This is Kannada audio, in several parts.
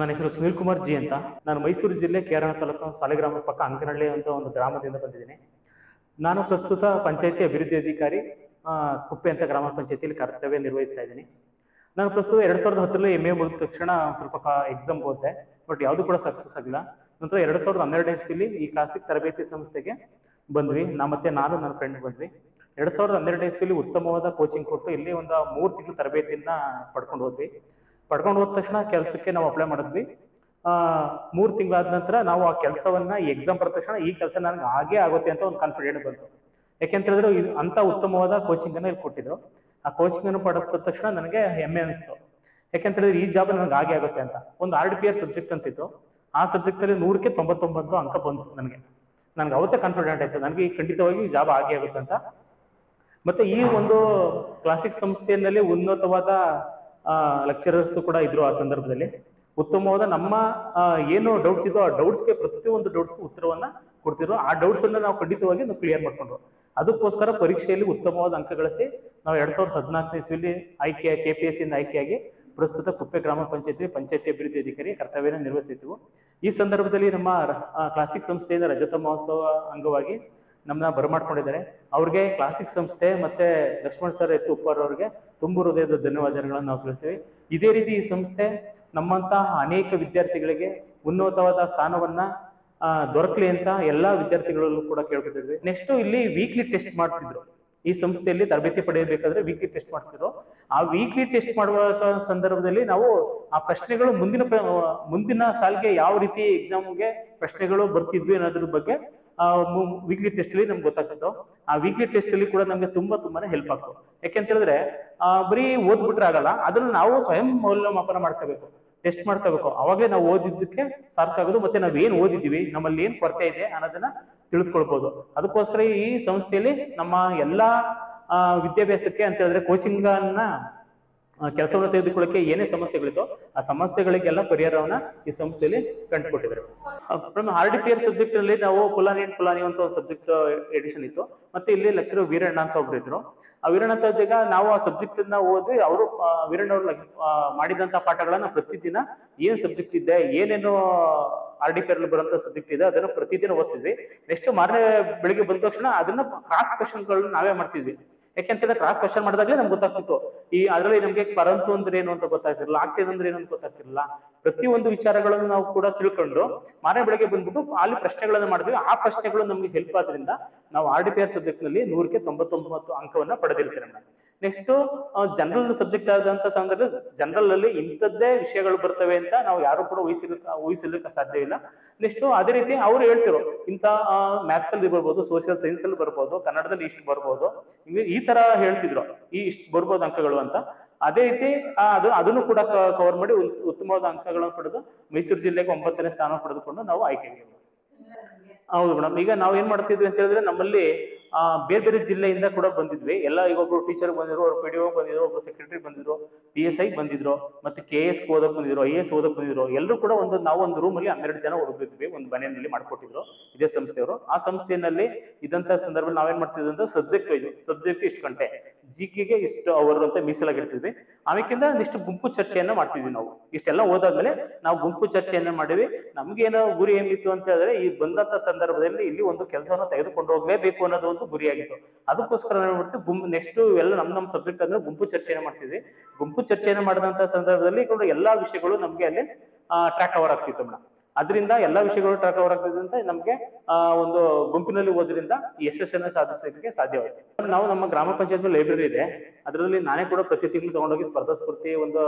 ನನ್ನ ಹೆಸರು ಸುನೀಲ್ ಕುಮಾರ್ ಜಿ ಅಂತ. ನಾನು ಮೈಸೂರು ಜಿಲ್ಲೆ ಕೇರಳ ತಾಲೂಕು ಸಾಲಿಗ್ರಾಮ ಪಕ್ಕ ಅಂಕನಹಳ್ಳಿ ಅಂತ ಒಂದು ಗ್ರಾಮದಿಂದ ಬಂದಿದ್ದೀನಿ. ನಾನು ಪ್ರಸ್ತುತ ಪಂಚಾಯತಿ ಅಭಿವೃದ್ಧಿ ಅಧಿಕಾರಿ ಕುಪ್ಪೆ ಅಂತ ಗ್ರಾಮ ಪಂಚಾಯತಿಯಲ್ಲಿ ಕರ್ತವ್ಯ ನಿರ್ವಹಿಸ್ತಾ ಇದ್ದೀನಿ. ನಾನು ಪ್ರಸ್ತುತ ಎರಡು ಸಾವಿರದ ಹತ್ತರಲ್ಲಿ ಎಂ ಎ ಮುಗಿದ ತಕ್ಷಣ ಸ್ವಲ್ಪ ಎಕ್ಸಾಮ್ ಓದಿದೆ ಬಟ್ ಯಾವುದು ಕೂಡ ಸಕ್ಸಸ್ ಆಗಿಲ್ಲ. ನಂತರ ಎರಡು ಸಾವಿರದ ಹನ್ನೆರಡನೇ ಇಸ್ವಿಲಿ ಈ ಕ್ಲಾಸಿಕ್ ತರಬೇತಿ ಸಂಸ್ಥೆಗೆ ಬಂದ್ವಿ. ನಾ ಮತ್ತೆ ನಾನು, ನನ್ನ ಫ್ರೆಂಡ್ ಬಂದ್ವಿ. ಎರಡು ಸಾವಿರದ ಹನ್ನೆರಡನೇ ಇಸ್ವಿಲಿ ಉತ್ತಮವಾದ ಕೋಚಿಂಗ್ ಕೊಟ್ಟು ಇಲ್ಲಿ ಒಂದು ಮೂರು ತಿಂಗಳು ತರಬೇತಿಯನ್ನ ಪಡ್ಕೊಂಡು ಹೋದ್ವಿ. ಪಡ್ಕೊಂಡು ಹೋದ ತಕ್ಷಣ ಕೆಲಸಕ್ಕೆ ನಾವು ಅಪ್ಲೈ ಮಾಡಿದ್ವಿ. ಮೂರು ತಿಂಗಳಾದ ನಂತರ ನಾವು ಆ ಕೆಲಸವನ್ನ ಎಕ್ಸಾಮ್ ಬರೆದ ತಕ್ಷಣ ಈ ಕೆಲಸ ನನಗೆ ಹಾಗೆ ಆಗುತ್ತೆ ಅಂತ ಒಂದು ಕಾನ್ಫಿಡೆಂಟ್ ಬಂತು. ಯಾಕೆಂತ ಹೇಳಿದ್ರೆ ಇದು ಅಂತ ಉತ್ತಮವಾದ ಕೋಚಿಂಗ್ ಅನ್ನ ಇಲ್ಲಿ ಕೊಟ್ಟಿದ್ರು. ಆ ಕೋಚಿಂಗ್ ಅನ್ನು ಪಡೆದ ತಕ್ಷಣ ನನಗೆ ಹೆಮ್ಮೆ ಅನಿಸ್ತು. ಯಾಕೆಂತ ಹೇಳಿದ್ರೆ ಈ ಜಾಬ್ ನನಗೆ ಹಾಗೆ ಆಗುತ್ತೆ ಅಂತ. ಒಂದು R D P R subject ಅಂತಿತ್ತು. ಆ ಸಬ್ಜೆಕ್ಟ್ ಅಲ್ಲಿ ನೂರಕ್ಕೆ ತೊಂಬತ್ತೊಂಬತ್ತು ಅಂಕ ಬಂತು ನನಗೆ. ನನಗೆ ಅವತ್ತೇ ಕಾನ್ಫಿಡೆಂಟ್ ಆಯ್ತು. ನನಗೆ ಖಂಡಿತವಾಗಿ ಜಾಬ್ ಆಗೇ ಆಗುತ್ತೆ ಅಂತ. ಮತ್ತೆ ಈ ಒಂದು ಕ್ಲಾಸಿಕ್ ಸಂಸ್ಥೆಯಲ್ಲಿ ಉನ್ನತವಾದ ಲೆಕ್ಚರರ್ಸ್ ಕೂಡ ಇದ್ರು ಆ ಸಂದರ್ಭದಲ್ಲಿ. ಉತ್ತಮವಾದ ನಮ್ಮ ಏನು ಡೌಟ್ಸ್ ಇದೋ ಆ ಡೌಟ್ಸ್ಗೆ ಪ್ರತಿಯೊಂದು ಡೌಟ್ಸ್ಗೂ ಉತ್ತರವನ್ನ ಕೊಡ್ತಿರೋ ಆ ಡೌಟ್ಸ್ ಅನ್ನ ನಾವು ಖಂಡಿತವಾಗಿ ನಾವು ಕ್ಲಿಯರ್ ಮಾಡ್ಕೊಂಡ್ರು. ಅದಕ್ಕೋಸ್ಕರ ಪರೀಕ್ಷೆಯಲ್ಲಿ ಉತ್ತಮವಾದ ಅಂಕ ಗಳಿಸಿ ನಾವು ಎರಡ್ ಸಾವಿರದ ಹದಿನಾಲ್ಕನೇ ಇಸ್ವಿಲಿ ಆಯ್ಕೆ ಕೆ ಪಿ ಎಸ್ ಇಂದ ಆಯ್ಕೆಯಾಗಿ ಪ್ರಸ್ತುತ ಕುಪ್ಪೆ ಗ್ರಾಮ ಪಂಚಾಯತಿ ಪಂಚಾಯತಿ ಅಭಿವೃದ್ಧಿ ಅಧಿಕಾರಿ ಕರ್ತವ್ಯನ ನಿರ್ವಹಿಸಿದ್ವು ಈ ಸಂದರ್ಭದಲ್ಲಿ ನಮ್ಮ ಕ್ಲಾಸಿಕ್ ಸಂಸ್ಥೆಯಿಂದ ರಜತ ಮಹೋತ್ಸವ ಅಂಗವಾಗಿ ನಮ್ಮನ್ನ ಬರಮಾಡ್ಕೊಂಡಿದ್ದಾರೆ ಅವ್ರಿಗೆ ಕ್ಲಾಸಿಕ್ ಸಂಸ್ಥೆ ಮತ್ತೆ ಲಕ್ಷ್ಮಣ್ ಸರ್ ಎಸ್ ಉಪ್ಪರ್ ಅವ್ರಿಗೆ ತುಂಬ ಹೃದಯದ ಧನ್ಯವಾದಗಳನ್ನು ನಾವು ತಿಳಿಸ್ತೀವಿ. ಇದೇ ರೀತಿ ಈ ಸಂಸ್ಥೆ ನಮ್ಮಂತಹ ಅನೇಕ ವಿದ್ಯಾರ್ಥಿಗಳಿಗೆ ಉನ್ನತವಾದ ಸ್ಥಾನವನ್ನ ದೊರಕಲಿ ಅಂತ ಎಲ್ಲಾ ವಿದ್ಯಾರ್ಥಿಗಳಲ್ಲೂ ಕೂಡ ಕೇಳ್ಕೊತಿದ್ವಿ. ನೆಕ್ಸ್ಟ್ ಇಲ್ಲಿ ವೀಕ್ಲಿ ಟೆಸ್ಟ್ ಮಾಡ್ತಿದ್ರು. ಈ ಸಂಸ್ಥೆಯಲ್ಲಿ ತರಬೇತಿ ಪಡೆಯಬೇಕಾದ್ರೆ ವೀಕ್ಲಿ ಟೆಸ್ಟ್ ಮಾಡ್ತಿದ್ರು. ಆ ವೀಕ್ಲಿ ಟೆಸ್ಟ್ ಮಾಡುವ ಸಂದರ್ಭದಲ್ಲಿ ನಾವು ಆ ಪ್ರಶ್ನೆಗಳು ಮುಂದಿನ ಮುಂದಿನ ಸಾಲಿಗೆ ಯಾವ ರೀತಿ ಎಕ್ಸಾಮ್ಗೆ ಪ್ರಶ್ನೆಗಳು ಬರ್ತಿದ್ವಿ ಅನ್ನೋದ್ರ ಬಗ್ಗೆ ವೀಕ್ಲಿ ಟೆಸ್ಟ್ ಅಲ್ಲಿ ನಮ್ಗೆ ಗೊತ್ತಾಗ್ತದ್ದು ಆ ವೀಕ್ಲಿ ಟೆಸ್ಟ್ ಅಲ್ಲಿ ಕೂಡ ನಮ್ಗೆ ತುಂಬಾ ತುಂಬಾನೇ ಹೆಲ್ಪ್ ಆಗ್ತದೆ ಯಾಕೆಂತ ಹೇಳಿದ್ರೆ ಬರೀ ಓದ್ಬಿಟ್ರೆ ಆಗಲ್ಲ, ಅದ್ರಲ್ಲಿ ನಾವು ಸ್ವಯಂ ಮೌಲ್ಯಮಾಪನ ಮಾಡ್ಕೋಬೇಕು ಟೆಸ್ಟ್ ಮಾಡ್ಕೋಬೇಕು. ಅವಾಗಲೇ ನಾವು ಓದಿದ್ದಕ್ಕೆ ಸಾರ್ಥ ಆಗೋದು, ಮತ್ತೆ ನಾವ್ ಏನ್ ಓದಿದ್ದೀವಿ, ನಮ್ಮಲ್ಲಿ ಏನ್ ಕೊರತೆ ಇದೆ ಅನ್ನೋದನ್ನ ತಿಳಿದುಕೊಳ್ಬಹುದು ಅದಕ್ಕೋಸ್ಕರ ಈ ಸಂಸ್ಥೆಯಲ್ಲಿ ನಮ್ಮ ಎಲ್ಲಾ ವಿದ್ಯಾಭ್ಯಾಸಕ್ಕೆ ಅಂತ ಹೇಳಿದ್ರೆ ಕೋಚಿಂಗ್ ಅನ್ನ ಕೆಲಸವನ್ನು ತೆಗೆದುಕೊಳ್ಳಕ್ಕೆ ಏನೇ ಸಮಸ್ಯೆಗಳಿತ್ತು ಆ ಸಮಸ್ಯೆಗಳಿಗೆಲ್ಲ ಪರಿಹಾರವನ್ನ ಈ ಸಂಸ್ಥೆಯಲ್ಲಿ ಕಂಡುಕೊಟ್ಟಿದ್ದಾರೆ. ಆರ್ ಡಿ ಪಿ ಆರ್ ಸಬ್ಜೆಕ್ಟ್ನಲ್ಲಿ ನಾವು ಪುಲಾನಿ ಅಂಡ್ ಪುಲಾನಿ ಅಂತ ಒಂದು ಸಬ್ಜೆಕ್ಟ್ ಎಡಿಷನ್ ಇತ್ತು. ಮತ್ತೆ ಇಲ್ಲಿ ಲೆಕ್ಚರ್ ವೀರಣ್ಣ ಅಂತ ಒಬ್ರು ಇದ್ರು. ಆ ವೀರಣ್ಣ ಅಂತ ಇದ್ದಾಗ ನಾವು ಆ ಸಬ್ಜೆಕ್ಟ್ ಅನ್ನ ಓದಿ ಅವರು ವೀರಣ್ಣ ಅವರು ಮಾಡಿದಂತ ಪಾಠಗಳನ್ನ ಪ್ರತಿದಿನ ಏನ್ ಸಬ್ಜೆಕ್ಟ್ ಇದೆ, ಏನೇನು ಆರ್ ಡಿ ಪಿ ಅಲ್ಲಿ ಬರುವಂತ ಸಬ್ಜೆಕ್ಟ್ ಇದೆ ಅದನ್ನ ಪ್ರತಿದಿನ ಓದ್ತಿದ್ವಿ. ನೆಕ್ಸ್ಟ್ ಮಾರನೇ ಬೆಳಿಗ್ಗೆ ಬಂದ ತಕ್ಷಣ ಅದನ್ನ ಕ್ರಾಸ್ ಕ್ವಶನ್ಗಳನ್ನ ನಾವೇ ಮಾಡ್ತಿದ್ವಿ. ಯಾಕೆಂತಂದ್ರೆ ಕ್ರಾಸ್ ಕ್ವಶನ್ ಮಾಡಿದಾಗಲೇ ನಮ್ಗೆ ಗೊತ್ತಾಗ್ತಿತ್ತು. ಈ ಅದರಲ್ಲಿ ನಮ್ಗೆ ಪರಂತು ಅಂದ್ರೆ ಏನು ಅಂತ ಗೊತ್ತಾಗ್ತಿರಲಿಲ್ಲ ಆಕ್ಟೇನ್ ಅಂದ್ರೆ ಏನು ಅಂತ ಗೊತ್ತಾಗ್ತಿರಲಿಲ್ಲ. ಪ್ರತಿಯೊಂದು ವಿಚಾರಗಳನ್ನು ನಾವು ಕೂಡ ತಿಳ್ಕೊಂಡು ಮಾರನೇ ಬೆಳಗ್ಗೆ ಬಂದ್ಬಿಟ್ಟು ಅಲ್ಲಿ ಪ್ರಶ್ನೆಗಳನ್ನ ಮಾಡಿದ್ವಿ. ಆ ಪ್ರಶ್ನೆಗಳು ನಮ್ಗೆ ಹೆಲ್ಪ್ ಆದ್ರಿಂದ ನಾವು ಆರ್ ಡಿ ಪಿ ಆರ್ ಸಬ್ಜೆಕ್ಟ್ನಲ್ಲಿ ನೂರಕ್ಕೆ ತೊಂಬತ್ತೊಂಬತ್ತು ಅಂಕವನ್ನ ಪಡೆದಿರ್ತೀವಿ ಮೇಡಮ್. ನೆಕ್ಸ್ಟ್ ಜನರಲ್ ಸಬ್ಜೆಕ್ಟ್ ಆದಂತ ಸಂದರ್ಭದಲ್ಲಿ ಜನರಲ್ ಅಲ್ಲಿ ಇಂಥದ್ದೇ ವಿಷಯಗಳು ಬರ್ತವೆ ಅಂತ ನಾವು ಯಾರು ಕೂಡ ಊಹಿಸಲಿಕ್ಕೆ ಊಹಿಸಲಿಕ್ಕೆ ಸಾಧ್ಯ ಇಲ್ಲ. ನೆಕ್ಸ್ಟ್ ಅದೇ ರೀತಿ ಅವ್ರು ಹೇಳ್ತಿರೋ, ಇಂಥ ಮ್ಯಾಥ್ಸ್ ಅಲ್ಲಿ ಬರ್ಬೋದು ಸೋಷಿಯಲ್ ಸೈನ್ಸ್ ಅಲ್ಲಿ ಬರ್ಬೋದು, ಕನ್ನಡದಲ್ಲಿ ಇಷ್ಟು ಬರ್ಬೋದು ಈ ತರ ಹೇಳ್ತಿದ್ರು, ಈ ಇಷ್ಟು ಬರ್ಬೋದು ಅಂಕಗಳು ಅಂತ. ಅದೇ ರೀತಿ ಅದು, ಅದನ್ನು ಕೂಡ ಕವರ್ ಮಾಡಿ ಉತ್- ಉತ್ತಮವಾದ ಅಂಕಗಳನ್ನು ಪಡೆದು ಮೈಸೂರು ಜಿಲ್ಲೆಗೆ ಒಂಬತ್ತನೇ ಸ್ಥಾನ ಪಡೆದುಕೊಂಡು ನಾವು ಆಯ್ಕೆ ಹೌದು ಮೇಡಮ್ ಈಗ ನಾವು ಏನ್ ಮಾಡ್ತಿದ್ವಿ ಅಂತ ಹೇಳಿದ್ರೆ ನಮ್ಮಲ್ಲಿ ಬೇರೆ ಬೇರೆ ಜಿಲ್ಲೆಯಿಂದ ಕೂಡ ಬಂದಿದ್ವಿ. ಎಲ್ಲ ಈಗ ಒಬ್ರು ಟೀಚರ್ ಬಂದಿದ್ರು ಪಿ ಡಿ ಬಂದಿದ್ರು, ಒಬ್ರು ಸೆಕ್ರೆಟರಿ ಬಂದಿದ್ರು ಪಿ ಎಸ್ ಐ ಬಂದಿದ್ರು, ಮತ್ತೆ ಕೆ ಎಸ್ ಓದಕ್ ಬಂದಿದ್ರು ಐ ಎಸ್ ಓದಕ್ ಬಂದಿದ್ರು ಎಲ್ಲರೂ ಕೂಡ ಒಂದು ನಾವು ಒಂದು ರೂಮ್ ಅಲ್ಲಿ ಹನ್ನೆರಡು ಜನ ಹುಡುಗಿದ್ವಿ ಒಂದು ಮನೆಯಲ್ಲಿ ಮಾಡ್ಕೊಟ್ಟಿದ್ರು ಇದೇ ಸಂಸ್ಥೆಯವರು. ಆ ಸಂಸ್ಥೆಯಲ್ಲಿ ಇದಂತ ಸಂದರ್ಭದಲ್ಲಿ ನಾವೇನ್ ಮಾಡ್ತಿದ್ವಿ ಅಂದ್ರೆ ಸಬ್ಜೆಕ್ಟ್ ವೈಸ್ ಸಬ್ಜೆಕ್ಟ್ ಇಷ್ಟು ಗಂಟೆ. ಜಿ ಗೆ ಇಷ್ಟು ಅವರು ಅಂತ ಮೀಸಲಾಗಿರ್ತಿದ್ವಿ. ಆಮೇಕಿಂದ ಒಂದಿಷ್ಟು ಗುಂಪು ಚರ್ಚೆಯನ್ನ ಮಾಡ್ತಿದ್ವಿ ನಾವು. ಇಷ್ಟೆಲ್ಲ ಓದಾದ್ಮೇಲೆ ನಾವು ಗುಂಪು ಚರ್ಚೆಯನ್ನ ಮಾಡಿವಿ. ನಮ್ಗೇನೋ ಗುರಿ ಏನಿತ್ತು ಅಂತ ಹೇಳಿದ್ರೆ ಈ ಬಂದಂತ ಸಂದರ್ಭದಲ್ಲಿ ಇಲ್ಲಿ ಒಂದು ಕೆಲಸವನ್ನು ತೆಗೆದುಕೊಂಡು ಹೋಗ್ಲೇಬೇಕು ಅನ್ನೋದು ಒಂದು ಗುರಿಯಾಗಿತ್ತು. ಅದಕ್ಕೋಸ್ಕರ ನಾವು ಮಾಡ್ತೀವಿ? ಗುಂಪು ನೆಕ್ಸ್ಟ್ ಎಲ್ಲ ನಮ್ ನಮ್ ಸಬ್ಜೆಕ್ಟ್ ಅಂದ್ರೆ ಗುಂಪು ಚರ್ಚೆಯನ್ನು ಮಾಡ್ತಿದ್ವಿ. ಗುಂಪು ಚರ್ಚೆಯನ್ನು ಮಾಡಿದಂತ ಸಂದರ್ಭದಲ್ಲಿ ಕೂಡ ಎಲ್ಲಾ ವಿಷಯಗಳು ನಮ್ಗೆ ಅಲ್ಲಿ ಟ್ರ್ಯಾಕ್ ಅವರ್ ಆಗ್ತಿತ್ತು ಮೇಡಮ್ ಅದರಿಂದ ಎಲ್ಲ ವಿಷಯಗಳು ಟ್ರ್ಯಾಕ್ ಆಗ್ತದಂತ ನಮ್ಗೆ ಆ, ಒಂದು ಗುಂಪಿನಲ್ಲಿ ಓದ್ರಿಂದ ಯಶಸ್ಸನ್ನು ಸಾಧಿಸಲಿಕ್ಕೆ ಸಾಧ್ಯವಾಗುತ್ತೆ ನಾವು ನಮ್ಮ ಗ್ರಾಮ ಪಂಚಾಯತ್ ಲೈಬ್ರರಿ ಇದೆ. ಅದರಲ್ಲಿ ನಾನೇ ಕೂಡ ಪ್ರತಿ ತಿಂಗಳು ತಗೊಂಡೋಗಿ ಸ್ಪರ್ಧಾ ಸ್ಫೂರ್ತಿ ಒಂದು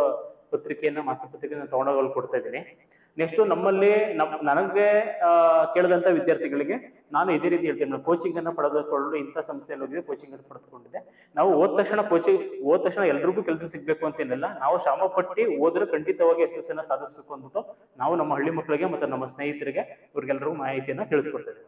ಪತ್ರಿಕೆಯನ್ನ ಮಾಸಿಕ ಪತ್ರಿಕೆಯನ್ನು ತಗೊಂಡೋಗಿ ಕೊಡ್ತಾ ಇದ್ದೀನಿ. ನೆಕ್ಸ್ಟ್ ನಮ್ಮಲ್ಲಿ ನಮ್, ನನಗೆ ಕೇಳಿದಂತ ವಿದ್ಯಾರ್ಥಿಗಳಿಗೆ ನಾನು ಇದೇ ರೀತಿ ಹೇಳ್ತೀನಿ. ಕೋಚಿಂಗ್ ಅನ್ನ ಪಡೆದುಕೊಳ್ಳಲು ಇಂಥ ಸಂಸ್ಥೆಯಲ್ಲಿ ಹೋಗಿದೆ ಕೋಚಿಂಗ್ ಅನ್ನು ಪಡೆದುಕೊಂಡಿದ್ದೆ. ನಾವು ಓದ ತಕ್ಷಣ ಕೋಚಿಂಗ್ ಓದ ತಕ್ಷಣ ಎಲ್ರಿಗೂ ಕೆಲಸ ಸಿಗ್ಬೇಕು ಅಂತೇನಿಲ್ಲ. ನಾವು ಶ್ರಮ ಪಟ್ಟಿ ಓದ್ರೆ ಖಂಡಿತವಾಗಿ ಯಶಸ್ಸನ್ನ ಸಾಧಿಸಬೇಕು ಅಂದ್ಬಿಟ್ಟು ನಾವು ನಮ್ಮ ಹಳ್ಳಿ ಮಕ್ಕಳಿಗೆ ಮತ್ತೆ ನಮ್ಮ ಸ್ನೇಹಿತರಿಗೆ ಇವ್ರಿಗೆಲ್ಲರಿಗೂ ಮಾಹಿತಿಯನ್ನ ತಿಳಿಸ್ಕೊಡ್ತೇವೆ.